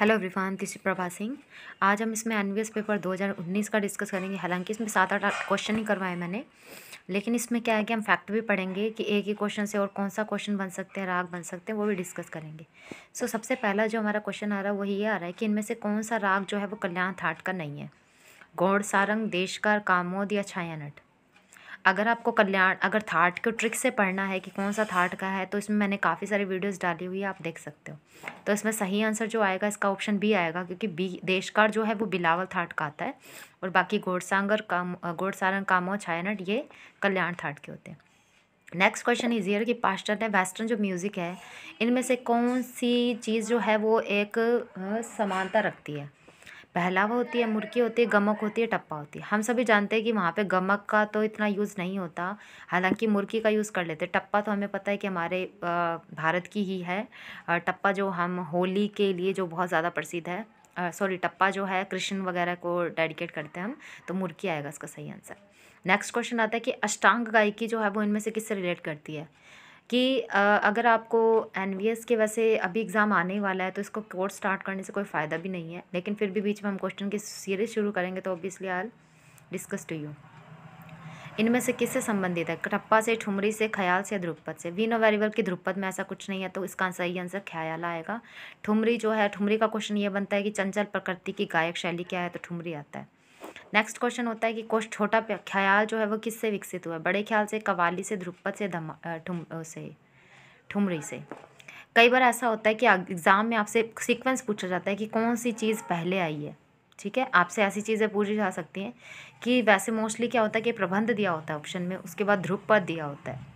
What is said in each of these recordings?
Hello everyone this Prabha Singh आज हम इसमें एन पेपर 2019 का डिस्कस करेंगे। हालाँकि इसमें सात आठ क्वेश्चन ही करवाए मैंने। लेकिन इसमें क्या है कि हम फैक्ट भी पढ़ेंगे कि एक ही क्वेश्चन से और कौन सा क्वेश्चन बन सकते हैं राग बन सकते हैं वो भी डिस्कस करेंगे। सो so, सबसे पहला जो हमारा क्वेश्चन आ रहा है वही ये आ रहा है कि इनमें से कौन सा राग जो है वो कल्याण थाट का नहीं है। गौड़ सारंग देशकार कामोद या छायानट। अगर आपको कल्याण, अगर थाट को ट्रिक से पढ़ना है कि कौन सा थाट का है तो इसमें मैंने काफ़ी सारी वीडियोस डाली हुई है, आप देख सकते हो। तो इसमें सही आंसर जो आएगा, इसका ऑप्शन बी आएगा, क्योंकि बी देशकार जो है, वो बिलावल थाट का आता है, और बाकी घोड़सांगर काम, घोड़सारंग कामो, छायानट, ये कल्याण थाट के होते हैं। नेक्स्ट क्वेश्चन इजियर कि पास्टर ने वेस्टर्न जो म्यूज़िक है, इनमें से कौन सी चीज़ जो है, वो एक समानता रखती है? पहलावा होती है मुर्की होती है, गमक होती है, टप्पा होती है। हम सभी जानते हैं कि वहाँ पे गमक का तो इतना यूज़ नहीं होता। हालाँकि मुर्की का यूज़ कर लेते टप्पा तो हमें पता है कि हमारे भारत की ही है। टप्पा जो हम होली के लिए जो बहुत ज़्यादा प्रसिद्ध है सॉरी, टप्पा जो है, कृष्ण वगैरह को डेडिकेट करते हैं हम तो मुर्की आएगा इसका सही आंसर। नेक्स्ट क्वेश्चन आता है कि अष्टांग गायकी जो है वो इनमें से किससे रिलेट करती है? कि अगर आपको एन के वैसे अभी एग्ज़ाम आने वाला है तो इसको कोर्स स्टार्ट करने से कोई फ़ायदा भी नहीं है। लेकिन फिर भी बीच में हम क्वेश्चन की सीरीज़ शुरू करेंगे तो obviously all discuss to you इनमें से किससे संबंधित है? कटप्पा से, ठुमरी से, ख्याल से, ध्रुपद से? वी नो वेरी वेल कि ध्रुपद में ऐसा कुछ नहीं है तो इसका सही आंसर ख्याल आएगा। ठुमरी जो है, ठुमरी का क्वेश्चन ये बनता है कि चंचल प्रकृति की गायक शैली क्या है तो ठुमरी आता है। नेक्स्ट क्वेश्चन होता है कि कुछ छोटा ख्याल जो है वो किससे विकसित हुआ? है बड़े ख्याल से कवाली से, ध्रुपद से, धमा ठुम से, ठुमरी से। कई बार ऐसा होता है कि एग्ज़ाम में आपसे सीक्वेंस पूछा जाता है कि कौन सी चीज़ पहले आई है। ठीक है? आपसे ऐसी चीज़ें पूछी जा सकती हैं कि वैसे मोस्टली क्या होता है कि प्रबंध दिया होता है ऑप्शन में, उसके बाद ध्रुपद दिया होता है।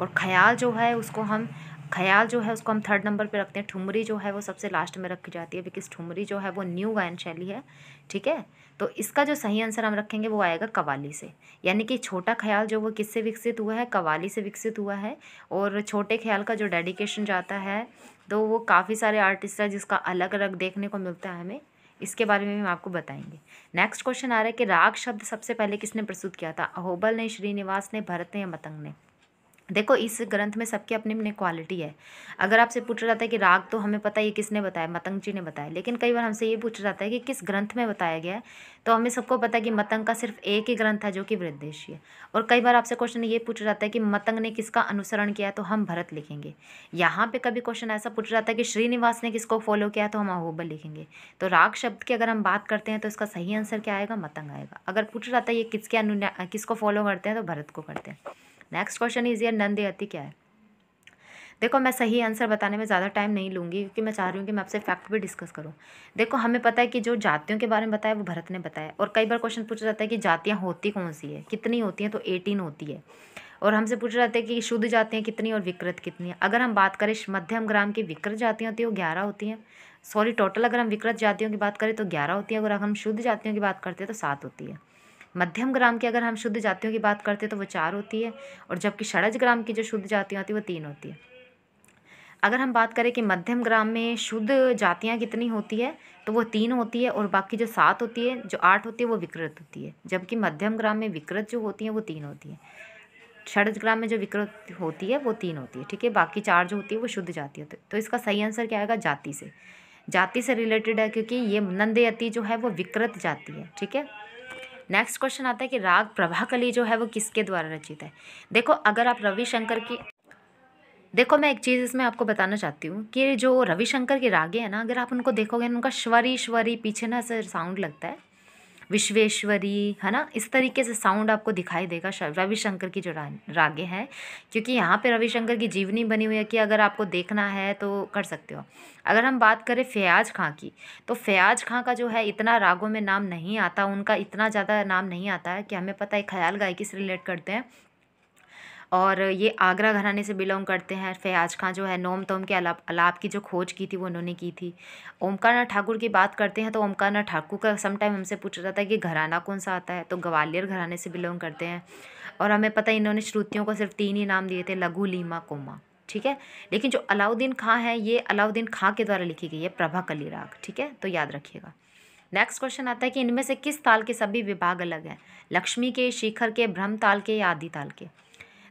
और ख्याल जो है, उसको हम ख्याल जो है, उसको हम थर्ड नंबर पे रखते हैं। ठुमरी जो है, वो सबसे लास्ट में रखी जाती है बिकॉज़ ठुमरी जो है, वो न्यू गायन शैली है। ठीक है? तो इसका जो सही आंसर हम रखेंगे वो आएगा कवाली से। यानी कि छोटा ख्याल जो वो किससे विकसित हुआ है? कवाली से विकसित हुआ है। और छोटे ख्याल का जो डेडिकेशन जाता है तो वो काफ़ी सारे आर्टिस्ट हैं जिसका अलग अलग देखने को मिलता है हमें। इसके बारे में हम आपको बताएँगे। नेक्स्ट क्वेश्चन आ रहा है कि राग शब्द सबसे पहले किसने प्रस्तुत किया था? अहोबल ने, श्रीनिवास ने, भरत ने या मतंग ने? देखो, इस ग्रंथ में सबकी अपनी अपनी क्वालिटी है। अगर आपसे पूछा जाता है कि राग तो हमें पता है ये किसने बताया? मतंग जी ने बताया। लेकिन कई बार हमसे ये पूछा जाता है कि किस ग्रंथ में बताया गया है? तो हमें सबको पता है कि मतंग का सिर्फ़ एक ही ग्रंथ है जो कि वृद्धेशी है और कई बार आपसे क्वेश्चन ये पूछा जाता है कि मतंग ने किसका अनुसरण किया तो हम भरत लिखेंगे। यहाँ पर कभी क्वेश्चन ऐसा पूछा जाता है कि श्रीनिवास ने किसको फॉलो किया तो हम अहोबल लिखेंगे। तो राग शब्द की अगर हम बात करते हैं तो इसका सही आंसर क्या आएगा? मतंग आएगा। अगर पूछा जाता है ये किसके अनु किसको फॉलो करते हैं तो भरत को करते हैं। नेक्स्ट क्वेश्चन इज़ यर नंदयति क्या है? देखो, मैं सही आंसर बताने में ज़्यादा टाइम नहीं लूँगी, क्योंकि मैं चाह रही हूँ कि मैं आपसे फैक्ट भी डिस्कस करूँ। देखो, हमें पता है कि जो जातियों के बारे में बताया, वो भरत ने बताया और कई बार क्वेश्चन पूछा जाता है कि जातियाँ होती कौन सी है? कितनी होती हैं? तो एटीन होती है। और हमसे पूछा जाता है कि शुद्ध जातियाँ कितनी और विकृत कितनी है? अगर हम बात करें, मध्यम ग्राम की विकृत जातियाँ होती है, वो ग्यारह होती हैं। सॉरी टोटल अगर हम विकृत जातियों की बात करें तो ग्यारह होती है। अगर हम शुद्ध जातियों की बात करते हैं तो सात होती है। मध्यम ग्राम की अगर हम शुद्ध जातियों की बात करते हैं तो वो चार होती है, और जबकि षडज ग्राम की जो शुद्ध जातियाँ होती है, वो तीन होती है। अगर हम बात करें कि मध्यम ग्राम में शुद्ध जातियाँ कितनी होती है तो वो तीन होती है, और बाकी जो सात होती है, जो आठ होती है, वो विकृत होती है। जबकि मध्यम ग्राम में विकृत जो होती है, वो तीन होती है। षडज ग्राम में जो विकृत होती है, वो तीन होती है, ठीक है? बाकी चार जो होती है, वो शुद्ध जाति होती है तो इसका सही आंसर क्या आएगा? जाति से। जाति से रिलेटेड है, क्योंकि ये नंदयति जो है, वो विकृत जाति है, ठीक है? नेक्स्ट क्वेश्चन आता है कि राग प्रभाकली जो है वो किसके द्वारा रचित है? देखो, अगर आप रविशंकर की देखो, मैं एक चीज़ इसमें आपको बताना चाहती हूँ कि जो रविशंकर के रागे हैं ना, अगर आप उनको देखोगे ना उनका श्वरी श्वरी पीछे ना सर साउंड लगता है। विश्वेश्वरी, है ना? इस तरीके से साउंड आपको दिखाई देगा रविशंकर की जो रागे हैं, क्योंकि यहाँ पे रविशंकर की जीवनी बनी हुई है कि अगर आपको देखना है तो कर सकते हो। अगर हम बात करें फयाज खां की तो फयाज खां का जो है इतना रागों में नाम नहीं आता, उनका इतना ज़्यादा नाम नहीं आता है कि हमें पता है, ख्याल गायकी से रिलेट करते हैं। और ये आगरा घराने से बिलोंग करते हैं फयाज खां जो है नोम तोम के अलाप अलाप की जो खोज की थी वो उन्होंने की थी। ओमकार ठाकुर की बात करते हैं तो ओमकार ठाकुर का समटाइम हमसे पूछा जाता है कि घराना कौन सा आता है तो ग्वालियर घराने से बिलोंग करते हैं। और हमें पता है इन्होंने श्रुतियों को सिर्फ़ तीन ही नाम दिए थे, लघु, लीमा, कोमा, ठीक है? लेकिन जो अलाउद्दीन खां है, ये अलाउद्दीन खां के द्वारा लिखी गई है, प्रभा कली राग ठीक है? तो याद रखिएगा। नेक्स्ट क्वेश्चन आता है कि इनमें से किस ताल के सभी विभाग अलग हैं? लक्ष्मी के, शिखर के, ब्रह्म ताल के या आदि ताल के?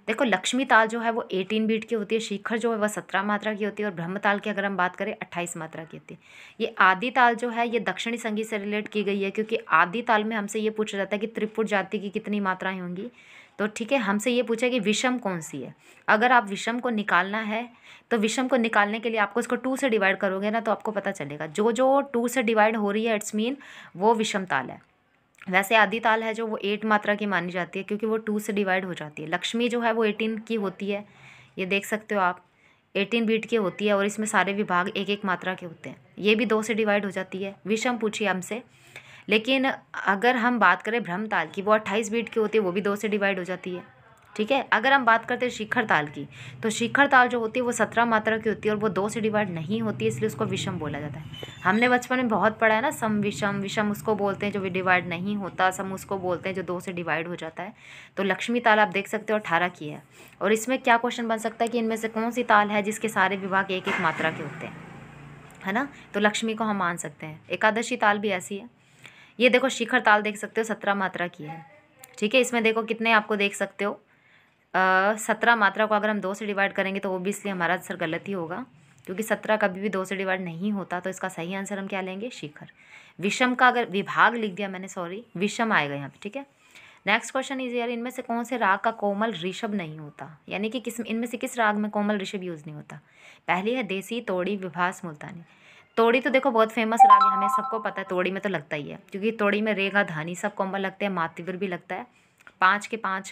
देखो, लक्ष्मी ताल जो है वो एटीन बीट की होती है, शिखर जो है वह सत्रह मात्रा की होती है, और ब्रह्म ताल की अगर हम बात करें, अट्ठाईस मात्रा की होती है। ये आदि ताल जो है, ये दक्षिणी संगीत से रिलेट की गई है, क्योंकि आदि ताल में हमसे ये पूछा जाता है कि त्रिपुट जाति की कितनी मात्राएँ होंगी। तो ठीक है, हमसे ये पूछा कि विषम कौन सी है? अगर आप विषम को निकालना है तो विषम को निकालने के लिए आपको इसको टू से डिवाइड करोगे ना तो आपको पता चलेगा। जो जो टू से डिवाइड हो रही है, इट्स मीन वो विषम ताल है। वैसे आदि ताल है जो वो एट मात्रा की मानी जाती है, क्योंकि वो टू से डिवाइड हो जाती है। लक्ष्मी जो है वो एटीन की होती है, ये देख सकते हो आप। एटीन बीट की होती है और इसमें सारे विभाग एक एक मात्रा के होते हैं। ये भी दो से डिवाइड हो जाती है। विषम पूछिए हमसे। लेकिन अगर हम बात करें भ्रम ताल की, वो अट्ठाईस बीट की होती है, वो भी दो से डिवाइड हो जाती है। ठीक है? अगर हम बात करते हैं शिखर ताल की तो शिखर ताल जो होती है वो सत्रह मात्रा की होती है और वो दो से डिवाइड नहीं होती है, इसलिए उसको विषम बोला जाता है। हमने बचपन में बहुत पढ़ा है ना, सम विषम विषम उसको बोलते हैं जो डिवाइड नहीं होता, सम उसको बोलते हैं जो दो से डिवाइड हो जाता है। तो लक्ष्मी ताल आप देख सकते हो अठारह की है। और इसमें क्या क्वेश्चन बन सकता है कि इनमें से कौन सी ताल है जिसके सारे विभाग एक एक मात्रा के होते हैं? है ना? तो लक्ष्मी को हम मान सकते हैं। एकादशी ताल भी ऐसी है। ये देखो, शिखर ताल देख सकते हो, सत्रह मात्रा की है। ठीक है? इसमें देखो कितने आपको देख सकते हो। सत्रह मात्रा को अगर हम दो से डिवाइड करेंगे तो ओबियसली हमारा आंसर गलत ही होगा, क्योंकि सत्रह कभी भी दो से डिवाइड नहीं होता तो इसका सही आंसर हम क्या लेंगे? शिखर। विषम का अगर विभाग लिख दिया मैंने सॉरी विषम आएगा यहाँ पे, ठीक है? नेक्स्ट क्वेश्चन इज़ यार इनमें से कौन से राग का कोमल ऋषभ नहीं होता? यानी कि किस, इनमें से किस राग में कोमल ऋषभ यूज़ नहीं होता? पहली है देसी, तोड़ी, विभास, मुल्तानी। तोड़ी तो देखो बहुत फ़ेमस राग है, हमें सबको पता है, तोड़ी में तो लगता ही है, क्योंकि तोड़ी में रेगा धानी सब कोमल लगते हैं मातिवर भी लगता है। पाँच के पाँच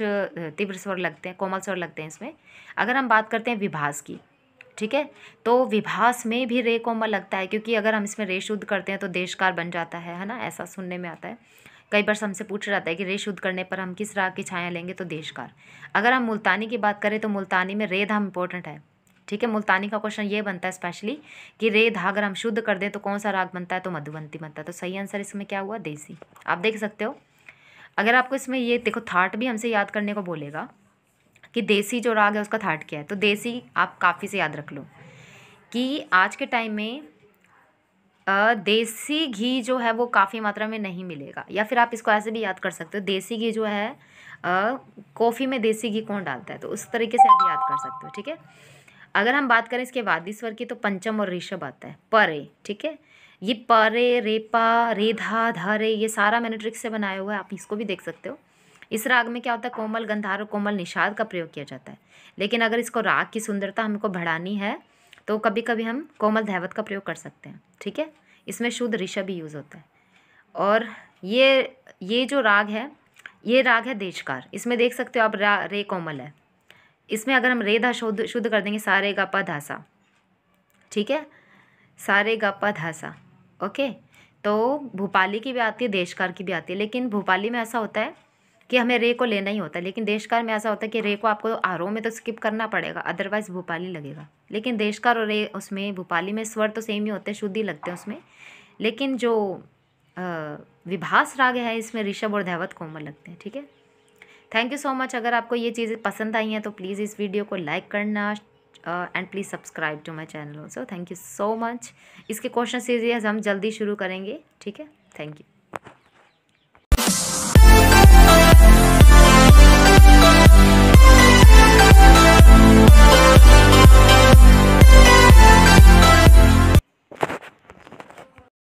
तीव्र स्वर लगते हैं, कोमल स्वर लगते हैं इसमें। अगर हम बात करते हैं विभास की, ठीक है? तो विभास में भी रे कोमल लगता है, क्योंकि अगर हम इसमें रे शुद्ध करते हैं तो देशकार बन जाता है है ना? ऐसा सुनने में आता है। कई बार हमसे पूछा जाता है कि रे शुद्ध करने पर हम किस राग की छाया लेंगे तो देशकार। अगर हम मुल्तानी की बात करें तो मुल्तानी में रे धाम इंपॉर्टेंट है, ठीक है? मुल्तानी का क्वेश्चन ये बनता है स्पेशली कि रे धा अगर हम शुद्ध कर दें तो कौन सा राग बनता है? तो मधुबंती बनता है। तो सही आंसर इसमें क्या हुआ? देसी। आप देख सकते हो। अगर आपको इसमें ये देखो थाट भी हमसे याद करने को बोलेगा कि देसी जो राग है उसका थाट क्या है। तो देसी आप काफ़ी से याद रख लो कि आज के टाइम में देसी घी जो है वो काफ़ी मात्रा में नहीं मिलेगा। या फिर आप इसको ऐसे भी याद कर सकते हो, देसी घी जो है कॉफ़ी में देसी घी कौन डालता है? तो उस तरीके से आप याद कर सकते हो, ठीक है? अगर हम बात करें इसके वादी स्वर की तो पंचम और ऋषभ आता है, परे, ठीक है? ये परे रेपा रेधा धारे ये सारा मैंने ट्रिक से बनाया हुआ है, आप इसको भी देख सकते हो। इस राग में क्या होता है, कोमल गंधार और कोमल निषाद का प्रयोग किया जाता है। लेकिन अगर इसको राग की सुंदरता हमको बढ़ानी है तो कभी कभी हम कोमल धैवत का प्रयोग कर सकते हैं, ठीक है? इसमें शुद्ध ऋषभ भी यूज़ होता है। और ये ये जो राग है, ये राग है देशकार। इसमें देख सकते हो आप रा, रे कोमल है। इसमें अगर हम रेधा शुद्ध शुद्ध कर देंगे, सारे गपा धासा ठीक है? सारे गपा धासा ओके? तो भोपाली की भी आती है, देशकार की भी आती है, लेकिन भोपाली में ऐसा होता है कि हमें रे को लेना ही होता है, लेकिन देशकार में ऐसा होता है कि रे को आपको आरओ में तो स्किप करना पड़ेगा, अदरवाइज़ भोपाली लगेगा। लेकिन देशकार और रे उसमें, भोपाली में स्वर तो सेम ही होते हैं, शुद्ध ही लगते हैं उसमें। लेकिन जो विभास राग है, इसमें ऋषभ और धैवत कोमल लगते हैं, ठीक है? थैंक यू सो मच अगर आपको ये चीज़ें पसंद आई हैं तो प्लीज़ इस वीडियो को लाइक करना and please subscribe to my channel also thank you so much इसके क्वेश्चन सीरीज़ हम जल्दी शुरू करेंगे, ठीक है? Thank you